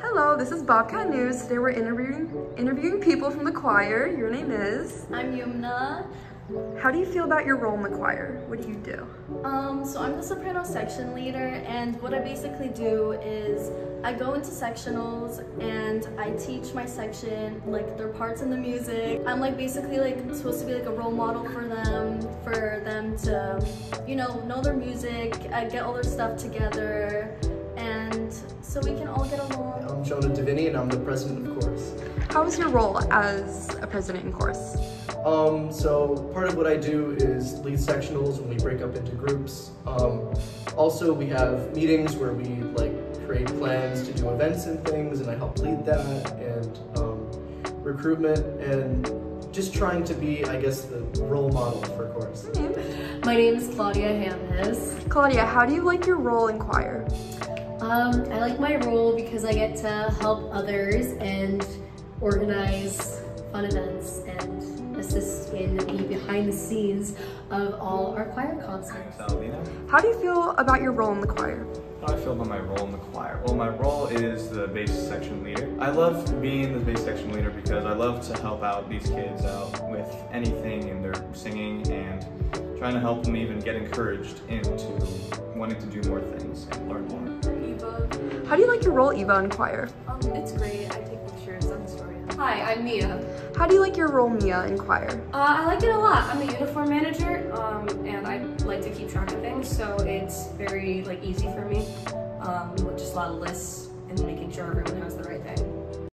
Hello, this is Bobcat News. Today we're interviewing interviewing people from the choir. Your name is? I'm Yumna. How do you feel about your role in the choir? What do you do? Um, so I'm the soprano section leader and what I basically do is I go into sectionals and I teach my section like their parts in the music. I'm like basically like supposed to be like a role model for them, for them to, you know, know their music, uh, get all their stuff together and so we can all get along. I'm Jonah Davini and I'm the president of chorus. How is your role as a president in chorus? Um, so part of what I do is lead sectionals when we break up into groups. Um, also, we have meetings where we like create plans to do events and things, and I help lead that and um, recruitment and just trying to be, I guess, the role model for chorus. My name is Claudia Hamnes. Claudia, how do you like your role in choir? Um, I like my role because I get to help others and organize fun events and assist in the behind the scenes of all our choir concerts. How do you feel about your role in the choir? How I feel about my role in the choir? Well, my role is the bass section leader. I love being the bass section leader because I love to help out these kids out with anything in their singing and trying to help them even get encouraged into wanting to do more things and learn more. Eva. How do you like your role, Eva, in choir? Um, it's great. I take pictures. I'm historian. Hi, I'm Mia. How do you like your role, Mia, in choir? Uh, I like it a lot. I'm a uniform manager, um, and I like to keep track of things, so it's very like easy for me. Um, with just a lot of lists and making sure everyone has the right thing.